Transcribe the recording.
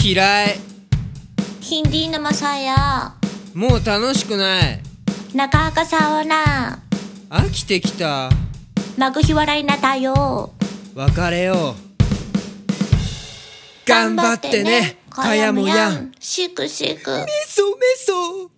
嫌い。ヒンディーのマサヤ。もう楽しくない。中岡さん。な飽きてきた。マグヒ笑いなただよ。別れよう。頑張ってね。かやもやん。しくしくめそめそ。